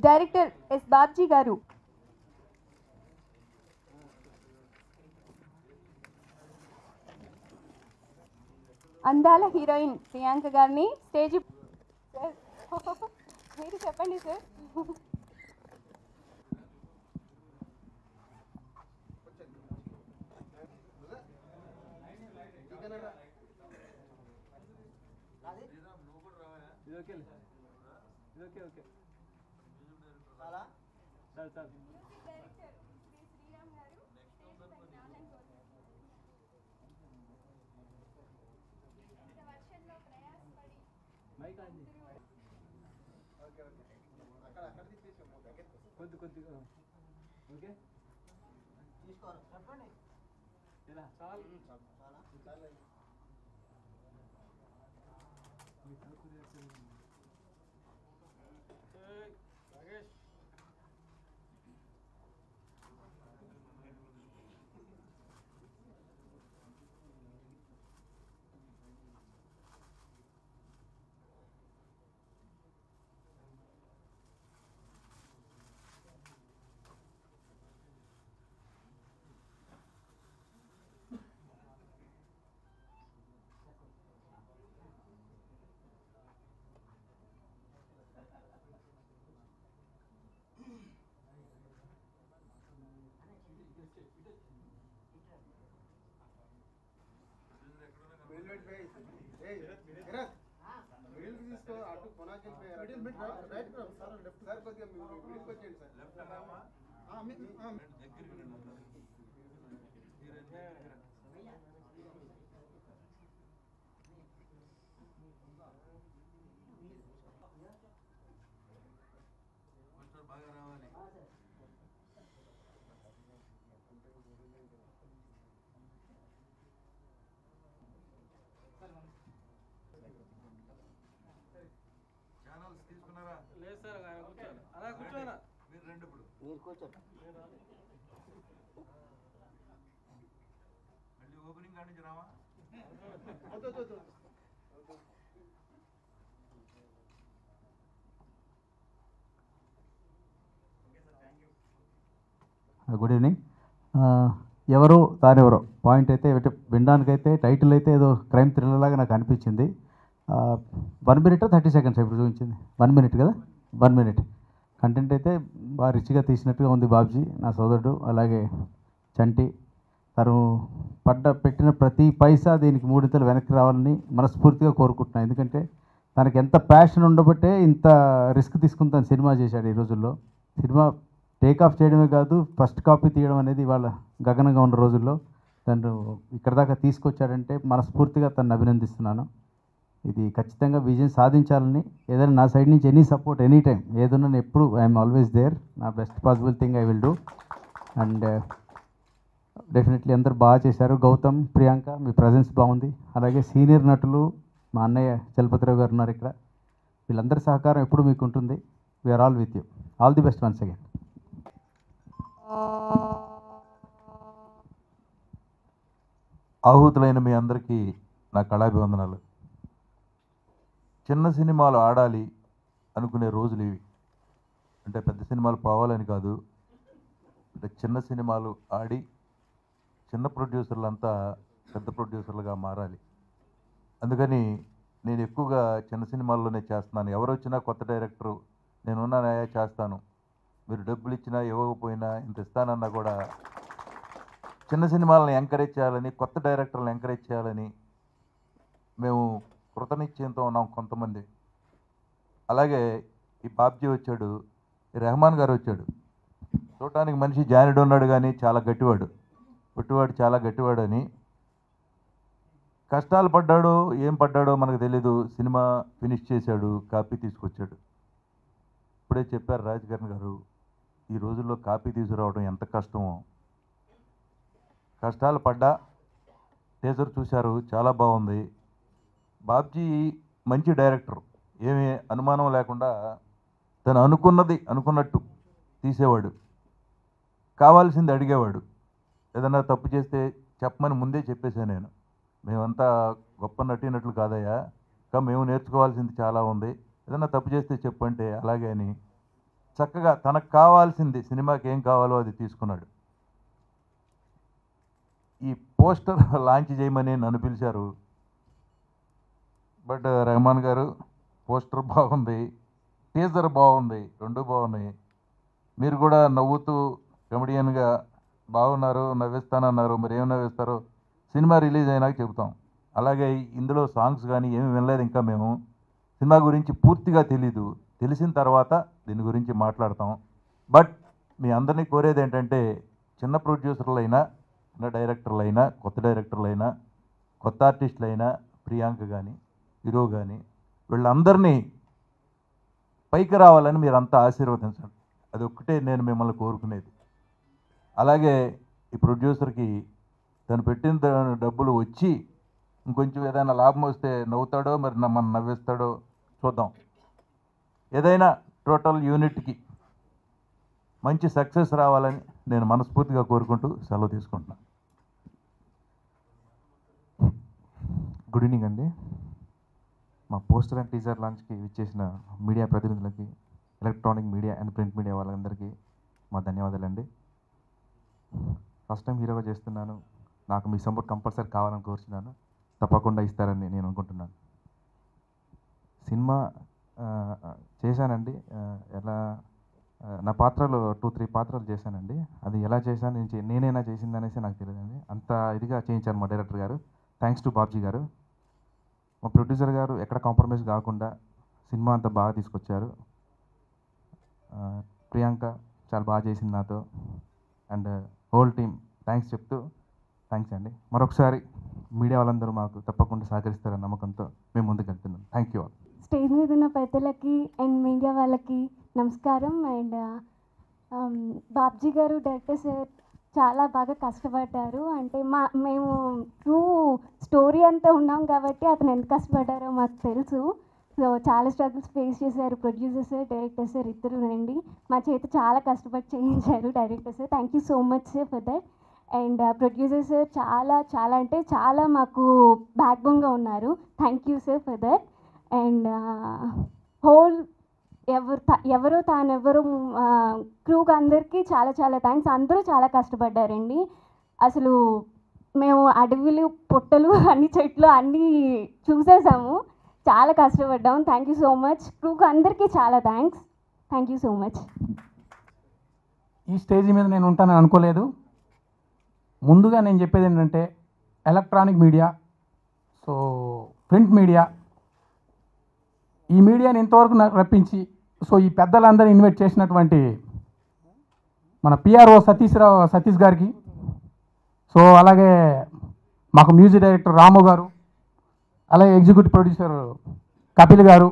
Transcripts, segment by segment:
Director yes Babji గారు అందాల heroine Priyanka గారిని స్టేజ్ సార్ మీరు చెప్పండి సార్ ఇది ఓకే ఇది ఓకే ఓకే చాలు చాలు ఆన్ చేయి. కొద్ది కొద్దిగా ఓకే? ఇలా చాలు. మీ ఛానల్స్ మీరు కూర్చోండి. మళ్ళీ ఓపెనింగ్ కాడి నుంచి రావా? గుడ్ ఈవినింగ్ ఎవరు తానెవరో పాయింట్ అయితే వినడానికైతే టైటిల్ అయితే ఏదో క్రైమ్ థ్రిల్లర్ లాగా నాకు అనిపించింది. వన్ మినిట్ థర్టీ సెకండ్స్ ఇప్పుడు చూపించింది. వన్ మినిట్ కదా? వన్ మినిట్ కంటెంట్ అయితే బాగా రిచ్గా తీసినట్టుగా ఉంది బాబ్జీ నా సోదరుడు. అలాగే చంటి తను పడ్డ పెట్టిన ప్రతి పైసా దీనికి మూడింతలు వెనక్కి రావాలని మనస్ఫూర్తిగా కోరుకుంటున్నాను ఎందుకంటే తనకి ఎంత ప్యాషన్ ఉండబట్టే ఇంత రిస్క్ తీసుకుని తను సినిమా చేశాడు ఈ రోజుల్లో. సినిమా టేక్ ఆఫ్ చేయడమే కాదు ఫస్ట్ కాపీ తీయడం అనేది వాళ్ళ గగనంగా ఉన్న రోజుల్లో తను ఇక్కడ దాకా తీసుకొచ్చాడంటే మనస్ఫూర్తిగా తను అభినందిస్తున్నాను. ఇది ఖచ్చితంగా విజయం సాధించాలని ఏదైనా నా సైడ్ నుంచి ఎనీ సపోర్ట్ ఎనీ టైం ఏదన్నా నేను ఎప్పుడు ఐఎమ్ ఆల్వేస్ దేర్ నా best possible thing I will do and definitely అందరు బాగా చేశారు. గౌతమ్ ప్రియాంక మీ ప్రజెన్స్ బాగుంది. అలాగే సీనియర్ నటులు మా అన్నయ్య చలపతిరావు గారు ఉన్నారు ఇక్కడ. వీళ్ళందరి సహకారం ఎప్పుడు మీకు ఉంటుంది. We're all with you all the best once again ఆహుతులైన మీ అందరికీ నా కళాభివందనాలు. చిన్న సినిమాలు ఆడాలి అనుకునే రోజులు ఇవి. అంటే పెద్ద సినిమాలు పోవాలని కాదు. అంటే చిన్న సినిమాలు ఆడి చిన్న ప్రొడ్యూసర్లంతా పెద్ద ప్రొడ్యూసర్లుగా మారాలి. అందుకని నేను ఎక్కువగా చిన్న సినిమాల్లోనే చేస్తున్నాను. ఎవరు వచ్చినా కొత్త డైరెక్టరు నేనున్నానయా చేస్తాను. మీరు డబ్బులు ఇచ్చినా ఇవ్వకపోయినా ఇంత ఇస్తానన్నా కూడా చిన్న సినిమాలను ఎంకరేజ్ చేయాలని కొత్త డైరెక్టర్లను ఎంకరేజ్ చేయాలని మేము కృతనిశ్చయంతో ఉన్నాం కొంతమంది. అలాగే ఈ బాబ్జీ వచ్చాడు రెహమాన్ గారు వచ్చాడు. చూడటానికి మనిషి జానుడు ఉన్నాడు కానీ చాలా గట్టివాడు. పుట్టివాడు చాలా గట్టివాడు అని కష్టాలు పడ్డాడో ఏం పడ్డాడో మనకు తెలీదు. సినిమా ఫినిష్ చేశాడు కాపీ తీసుకొచ్చాడు. ఇప్పుడే చెప్పారు రాజకరణ్ గారు ఈ రోజుల్లో కాపీ తీసుకురావడం ఎంత కష్టమో. కష్టాలు పడ్డా టీజర్ చూశారు చాలా బాగుంది. బాబ్జీ మంచి డైరెక్టర్. ఏమీ అనుమానం లేకుండా తను అనుకున్నది అనుకున్నట్టు తీసేవాడు. కావాల్సింది అడిగేవాడు. ఏదన్నా తప్పు చేస్తే చెప్పమని ముందే చెప్పేశాను నేను. మేమంతా గొప్ప నటినట్లు కాదయ్యా. ఇంకా మేము నేర్చుకోవాల్సింది చాలా ఉంది. ఏదన్నా తప్పు చేస్తే చెప్పంటే అలాగే అని చక్కగా తనకు కావాల్సింది సినిమాకి ఏం కావాలో అది తీసుకున్నాడు. ఈ పోస్టర్ లాంచ్ చేయమని నన్ను పిలిచారు. బట్ రెహమాన్ గారు పోస్టర్ బాగుంది టీజర్ బాగుంది రెండు బాగున్నాయి. మీరు కూడా నవ్వుతూ కమెడియన్గా బాగున్నారు నవ్విస్తానన్నారు మరి ఏం నవ్విస్తారు సినిమా రిలీజ్ అయినాక చెబుతాం. అలాగే ఇందులో సాంగ్స్ కానీ ఏమి వినలేదు ఇంకా మేము. సినిమా గురించి పూర్తిగా తెలీదు. తెలిసిన తర్వాత దీని గురించి మాట్లాడతాం. బట్ మీ అందరినీ కోరేది ఏంటంటే చిన్న ప్రొడ్యూసర్లైనా చిన్న డైరెక్టర్లైనా కొత్త డైరెక్టర్లైనా కొత్త ఆర్టిస్టులైనా ప్రియాంక కానీ హీరో కానీ వీళ్ళందరినీ పైకి రావాలని మీరంతా ఆశీర్వదించండి. అది ఒక్కటే నేను మిమ్మల్ని కోరుకునేది. అలాగే ఈ ప్రొడ్యూసర్కి తను పెట్టిన డబ్బులు వచ్చి ఇంకొంచెం ఏదైనా లాభం వస్తే నవ్వుతాడో మరి మన నవ్విస్తాడో చూద్దాం. ఏదైనా టోటల్ యూనిట్కి మంచి సక్సెస్ రావాలని నేను మనస్ఫూర్తిగా కోరుకుంటూ సెలవు తీసుకుంటున్నాను. గుడ్ ఈవినింగ్ అండి. మా పోస్టర్ అండ్ టీజర్ లాంచ్కి ఇచ్చేసిన media ప్రతినిధులకి electronic media and print media వాళ్ళందరికీ మా ధన్యవాదాలండి. ఫస్ట్ టైం హీరోగా చేస్తున్నాను. నాకు మీ సపోర్ట్ కంపల్సరీ కావాలని కోరుచున్నాను. తప్పకుండా ఇస్తారని నేను అనుకుంటున్నాను. సినిమా చేశానండి. ఎలా నా పాత్రలు టూ త్రీ పాత్రలు చేశానండి. అది ఎలా చేశాను నేను చే- నేనైనా చేసింది అనేసి నాకు తెలియదండి. అంత ఇదిగా చేయించారు మా డైరెక్టర్ గారు. థ్యాంక్స్ టు బాబ్జీ గారు. మా ప్రొడ్యూసర్ గారు ఎక్కడ కాంప్రమైజ్ కాకుండా సినిమా అంతా బాగా తీసుకొచ్చారు. ప్రియాంక చాలా బాగా చేసింది నాతో. అండ్ హోల్ టీమ్ థ్యాంక్స్ చెప్తూ థ్యాంక్స్ అండి. మరొకసారి మీడియా వాళ్ళందరూ మాకు తప్పకుండా సహకరిస్తారన్న నమ్మకంతో మేము ముందుకు వెళ్తున్నాం. థ్యాంక్ యూ ఆల్ స్టేజ్ మీద ఉన్న పెద్దలకి అండ్ మీడియా వాళ్ళకి నమస్కారం. అండ్ బాబ్జీ గారు డైరెక్టర్ సార్ చాలా బాగా కష్టపడ్డారు. అంటే మా మేము ట్రూ స్టోరీ అంతా ఉన్నాం కాబట్టి అతను ఎంత కష్టపడ్డారో మాకు తెలుసు. సో చాలా స్ట్రగుల్స్ ఫేస్ చేశారు ప్రొడ్యూసర్స్ డైరెక్టర్స్ డైరెక్టర్ సార్ ఇద్దరు రండి మా చేత చాలా కష్టపడి చేయించారు director sir. Thank you so much sir for that and producer sir చాలా చాలా అంటే చాలా మాకు బ్యాక్బోన్గా ఉన్నారు. Thank you sir for that and whole ఎవరు తా- ఎవరో తానెవరు క్రూకి అందరికీ చాలా చాలా థ్యాంక్స్ అందరూ చాలా కష్టపడ్డారండి. అసలు మేము అడవిలు పొట్టలు అన్ని చెట్లు అన్నీ చూసేసాము. చాలా కష్టపడ్డాము థ్యాంక్ యూ సో మచ్ క్రూకి అందరికీ చాలా thanks thank you so much ఈ స్టేజ్ మీద నేను ఉంటానని అనుకోలేదు. ముందుగా నేను చెప్పేది ఏంటంటే electronic media so print media ఈ మీడియాని ఇంతవరకు నాకు రప్పించి సో ఈ పెద్దలందరూ ఇన్వైట్ చేసినటువంటి మన పిఆర్ఓ సతీష్ రావు సతీష్ గారికి. సో అలాగే మాకు మ్యూజిక్ డైరెక్టర్ రాము గారు అలాగే ఎగ్జిక్యూటివ్ ప్రొడ్యూసర్ కపిల్ గారు.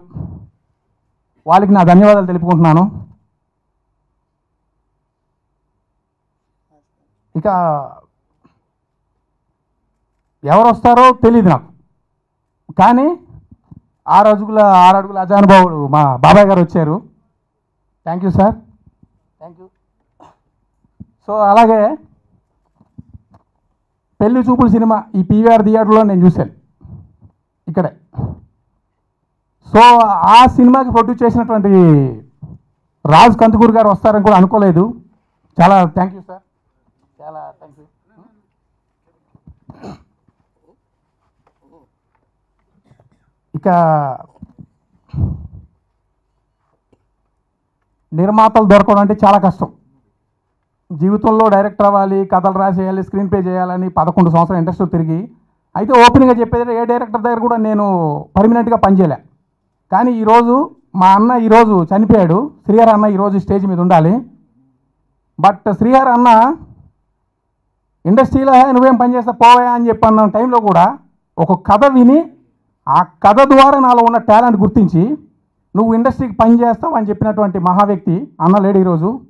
వాళ్ళకి నా ధన్యవాదాలు తెలుపుకుంటున్నాను. ఇక ఎవరు వస్తారో తెలియదు నాకు. కానీ ఆరు అడుగుల ఆరు అడుగుల అజానుభావుడు మా బాబాయ్ గారు వచ్చారు. Thank you sir thank you so అలాగే పెళ్ళి చూపుల సినిమా ఈ పీవీఆర్ థియేటర్లో నేను చూశాను. ఇక్కడే. సో ఆ సినిమాకి ప్రొడ్యూస్ చేసినటువంటి రాజ్ కందుకూరు గారు వస్తారని కూడా అనుకోలేదు. చాలా థ్యాంక్ యూ సార్ చాలా థ్యాంక్ నిర్మాతలు దొరకడం అంటే చాలా కష్టం. జీవితంలో డైరెక్టర్ అవ్వాలి కథలు రాసేయాలి స్క్రీన్ ప్లే చేయాలని పదకొండు సంవత్సరం ఇండస్ట్రీ తిరిగి అయితే ఓపెన్గా చెప్పేది ఏ డైరెక్టర్ దగ్గర కూడా నేను పర్మనెంట్గా పనిచేయలే. కానీ ఈరోజు మా అన్న ఈరోజు చనిపోయాడు. శ్రీహర్ అన్న ఈరోజు స్టేజ్ మీద ఉండాలి. బట్ శ్రీహర్ అన్న ఇండస్ట్రీలో నువ్వేం పనిచేస్తా పోవా అని చెప్పి అన్న టైంలో కూడా ఒక కథ విని ఆ కథ ద్వారా నాలో ఉన్న టాలెంట్ గుర్తించి నువ్వు ఇండస్ట్రీకి పని చేస్తావు అని చెప్పినటువంటి మహా వ్యక్తి అన్న ఈరోజు.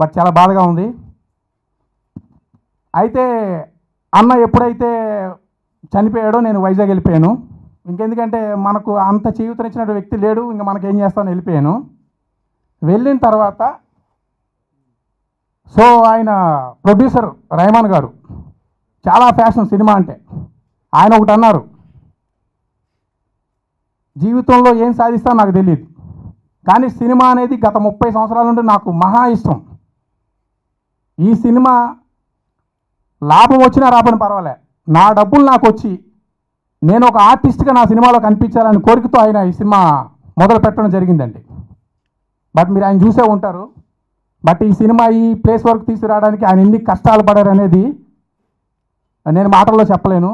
బట్ చాలా బాధగా ఉంది. అయితే అన్న ఎప్పుడైతే చనిపోయాడో నేను వైజాగ్ వెళ్ళిపోయాను. ఇంకెందుకంటే మనకు అంత చేయూతనిచ్చినటువంటి వ్యక్తి లేడు. ఇంకా మనకేం చేస్తామని వెళ్ళిపోయాను. వెళ్ళిన తర్వాత సో ఆయన ప్రొడ్యూసర్ రైమాన్ గారు చాలా ఫ్యాషన్ సినిమా అంటే ఆయన ఒకటి అన్నారు జీవితంలో ఏం సాధిస్తా నాకు తెలియదు కానీ సినిమా అనేది గత ముప్పై సంవత్సరాల నుండి నాకు మహా ఇష్టం. ఈ సినిమా లాభం వచ్చినా రాబని పర్వాలే. నా డబ్బులు నాకు వచ్చి నేను ఒక ఆర్టిస్ట్గా నా సినిమాలో కనిపించాలని కోరికతో ఆయన ఈ సినిమా మొదలు పెట్టడం జరిగిందండి. బట్ మీరు ఆయన చూసే ఉంటారు. బట్ ఈ సినిమా ఈ ప్లేస్ వరకు తీసుకురావడానికి ఆయన ఎన్ని కష్టాలు పడారు అనేది నేను మాటల్లో చెప్పలేను.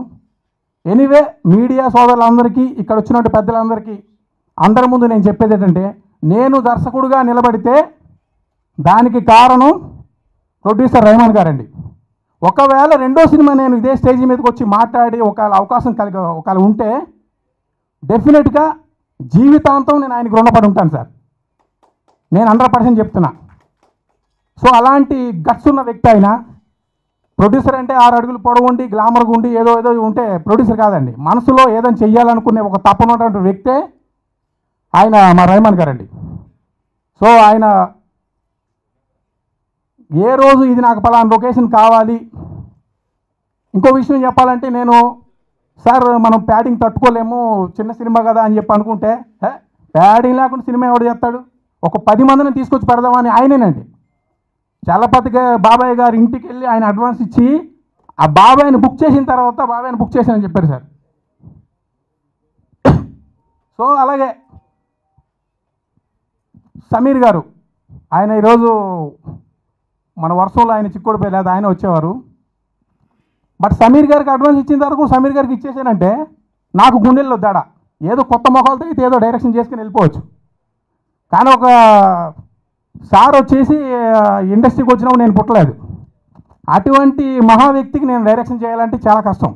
ఎనీవే మీడియా సోదరులందరికీ ఇక్కడ వచ్చినటువంటి పెద్దలందరికీ అందరి ముందు నేను చెప్పేది ఏంటంటే నేను దర్శకుడుగా నిలబడితే దానికి కారణం ప్రొడ్యూసర్ రెహమాన్ గారండి. ఒకవేళ రెండో సినిమా నేను ఇదే స్టేజ్ మీదకి వచ్చి మాట్లాడి ఒకవేళ అవకాశం కలిగి ఒకవేళ ఉంటే డెఫినెట్గా జీవితాంతం నేను ఆయనకు రుణపడి ఉంటాను సార్. నేను హండ్రెడ్ పర్సెంట్ చెప్తున్నా. సో అలాంటి గట్స్ ఉన్న వ్యక్తి అయినా ప్రొడ్యూసర్ అంటే ఆరు అడుగులు పొడవుండి గ్లామర్గా ఉండి ఏదో ఏదో ఉంటే ప్రొడ్యూసర్ కాదండి. మనసులో ఏదైనా చెయ్యాలనుకునే ఒక తప్పనటువంటి వ్యక్తే ఆయన మా రెహమాన్ గారండి. సో ఆయన ఏ రోజు ఇది నాకు పలానా లొకేషన్ కావాలి? ఇంకో విషయం చెప్పాలంటే నేను సార్ మనం ప్యాడింగ్ తట్టుకోలేము చిన్న సినిమా కదా అని చెప్పి అనుకుంటే ప్యాడింగ్ లేకుండా సినిమా ఎవడు చేస్తాడు? ఒక పది మందిని తీసుకొచ్చి పెడదామని ఆయనేనండి. చలపతి బాబాయ్ గారి ఇంటికి వెళ్ళి ఆయన అడ్వాన్స్ ఇచ్చి ఆ బాబాయ్ని బుక్ చేసిన తర్వాత బాబాయ్ని బుక్ చేశానని చెప్పారు సార్. సో అలాగే సమీర్ గారు ఆయన ఈరోజు మన వర్షంలో ఆయన చిక్కుడిపోయి లేదా ఆయన వచ్చేవారు. బట్ సమీర్ గారికి అడ్వాన్స్ ఇచ్చిన తర్వాత సమీర్ గారికి ఇచ్చేసానంటే నాకు గుండెల్లో దాడ. ఏదో కొత్త మొఖాలతో అయితే ఏదో డైరెక్షన్ చేసుకుని వెళ్ళిపోవచ్చు. కానీ ఒక సార్ వచ్చేసి ఇండస్ట్రీకి వచ్చినప్పుడు నేను పుట్టలేదు. అటువంటి మహా వ్యక్తికి నేను డైరెక్షన్ చేయాలంటే చాలా కష్టం.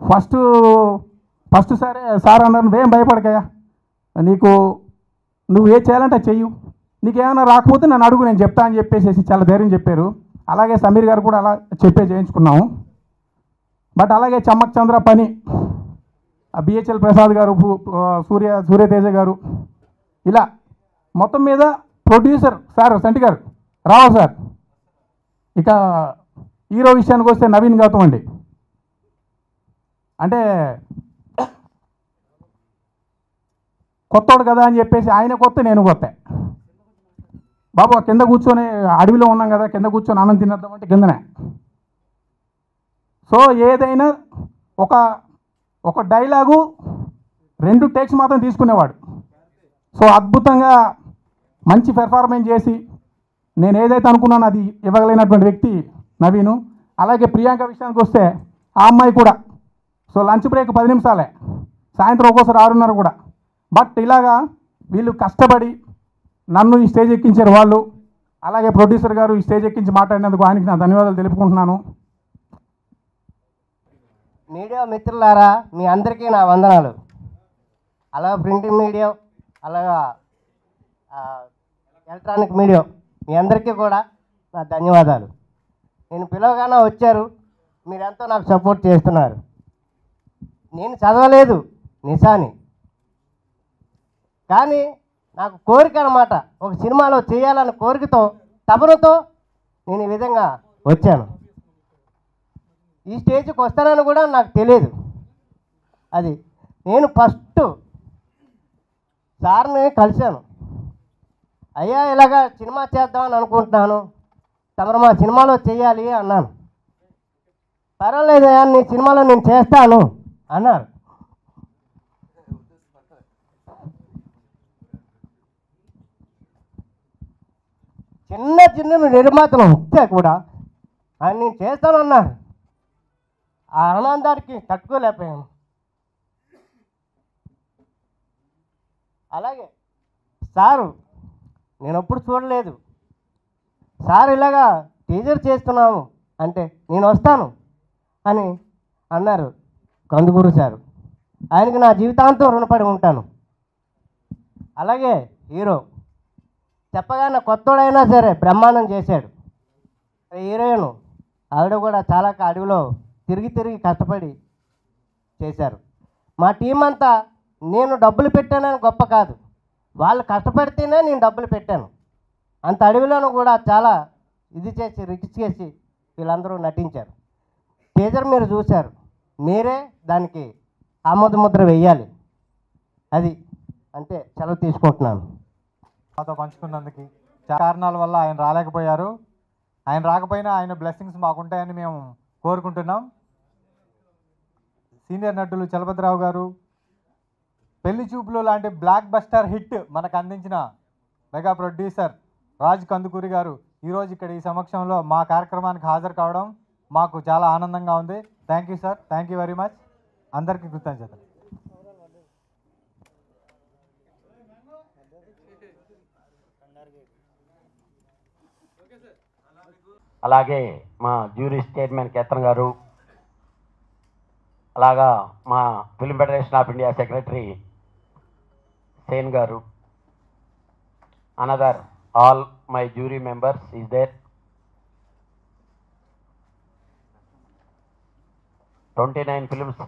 ఫస్ట్ ఫస్ట్ సరే సార్ అన్నారు నువ్వేం భయపడకయ్యా? నీకు నువ్వు ఏ చేయాలంటే చెయ్యు. నీకేమైనా రాకపోతే నన్ను అడుగు నేను చెప్తా అని చెప్పేసి చాలా ధైర్యం చెప్పారు. అలాగే సమీర్ గారు కూడా అలా చెప్పే చేయించుకున్నాము. బట్ అలాగే చమ్మక్ చంద్ర పని బిహెచ్ఎల్ ప్రసాద్ గారు సూర్య సూర్యతేజ గారు ఇలా మొత్తం మీద ప్రొడ్యూసర్ సార్ సంటి గారు రావు సార్. ఇక హీరో విషయానికి వస్తే నవీన్ గౌతమ్ అండి. అంటే కొత్తోడు కదా అని చెప్పేసి ఆయన కొత్త నేను కొత్త. బాబు కింద కూర్చొని అడవిలో ఉన్నాం కదా కింద కూర్చొని అన్నం తినేద్దాం అంటే కిందనే. సో ఏదైనా ఒక ఒక డైలాగు రెండు టేక్స్ మాత్రం తీసుకునేవాడు. సో అద్భుతంగా మంచి పెర్ఫార్మెన్స్ చేసి నేను ఏదైతే అనుకున్నానో అది ఇవ్వగలిగినటువంటి వ్యక్తి నవీను. అలాగే ప్రియాంక విషయానికి వస్తే ఆ అమ్మాయి కూడా. సో లంచ్ బ్రేక్ పది నిమిషాలే. సాయంత్రం ఒక్కోసారి ఆరున్నర కూడా. బట్ ఇలాగా వీళ్ళు కష్టపడి నన్ను ఈ స్టేజ్ ఎక్కించారు వాళ్ళు. అలాగే ప్రొడ్యూసర్ గారు ఈ స్టేజ్ ఎక్కించి మాట్లాడినందుకు ఆయనకి నా ధన్యవాదాలు తెలుపుకుంటున్నాను. మీడియా మిత్రులారా మీ అందరికీ నా వందనాలు. అలా ప్రింటింగ్ మీడియా అలాగా ఎలక్ట్రానిక్ మీడియా. మీ అందరికీ కూడా నా ధన్యవాదాలు. నేను పిలవగానే వచ్చారు. మీరెంతో నాకు సపోర్ట్ చేస్తున్నారు. నేను చదవలేదు నిశాని కానీ నాకు కోరిక అనమాట ఒక సినిమాలో చేయాలన్న కోరికతో తపనతో నేను ఈ విధంగా వచ్చాను. ఈ స్టేజ్కి వస్తానని కూడా నాకు తెలియదు. అది నేను ఫస్ట్ సార్ని కలిశాను. అయ్యా ఇలాగా సినిమా చేద్దామని అనుకుంటున్నాను. తమరు మా సినిమాలో చేయాలి అన్నాను. పర్వాలేదయ్యా నీ సినిమాలో నేను చేస్తాను అన్నారు. చిన్న చిన్న నిర్మాతలు వస్తే కూడా ఆయన నేను చేస్తానన్నారు. ఆ ఆనందానికి తట్టుకోలేకపోయాను. అలాగే సారు నేను ఎప్పుడు చూడలేదు. సార్ ఇలాగా టీజర్ చేస్తున్నాము. అంటే నేను వస్తాను. అని అన్నారు కందుకూరు సారు. ఆయనకి నా జీవితాంతం రుణపడి ఉంటాను. అలాగే హీరో. చెప్పగానే కొత్తోడైనా సరే బ్రహ్మాండం చేశాడు. హీరోయిన్ ఆవిడ కూడా చాలా అడవిలో తిరిగి తిరిగి కష్టపడి చేశారు. మా టీం అంతా నేను డబ్బులు పెట్టానని గొప్ప కాదు. వాళ్ళు కష్టపడితేనే నేను డబ్బులు పెట్టాను. అంత అడవిలోనూ కూడా చాలా ఇది చేసి రిచ్ చేసి వీళ్ళందరూ నటించారు. టీజర్ మీరు చూశారు. మీరే దానికి ఆమోద ముద్ర వెయ్యాలి అది అంతే సెలవు తీసుకుంటున్నాను. మాతో పంచుకున్నందుకు కారణాల వల్ల ఆయన రాలేకపోయారు. ఆయన రాకపోయినా ఆయన బ్లెస్సింగ్స్ మాకుంటాయని మేము కోరుకుంటున్నాం. సీనియర్ నటులు చలపతిరావు గారు పెళ్ళి చూపులో లాంటి బ్లాక్ బస్టర్ హిట్ మనకు అందించిన మెగా ప్రొడ్యూసర్ రాజ్ కందుకూరి గారు ఈరోజు ఇక్కడ ఈ సమక్షంలో మా కార్యక్రమానికి హాజరు కావడం మాకు చాలా ఆనందంగా ఉంది. Thank you sir thank you very much అందరికీ కృతజ్ఞతలు. అలాగే మా జ్యూరీ చైర్మన్ కేతన్ గారు అలాగా మా film federation of India secretary Sen garu another all my jury members is there twenty nine films